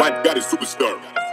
White God is superstar.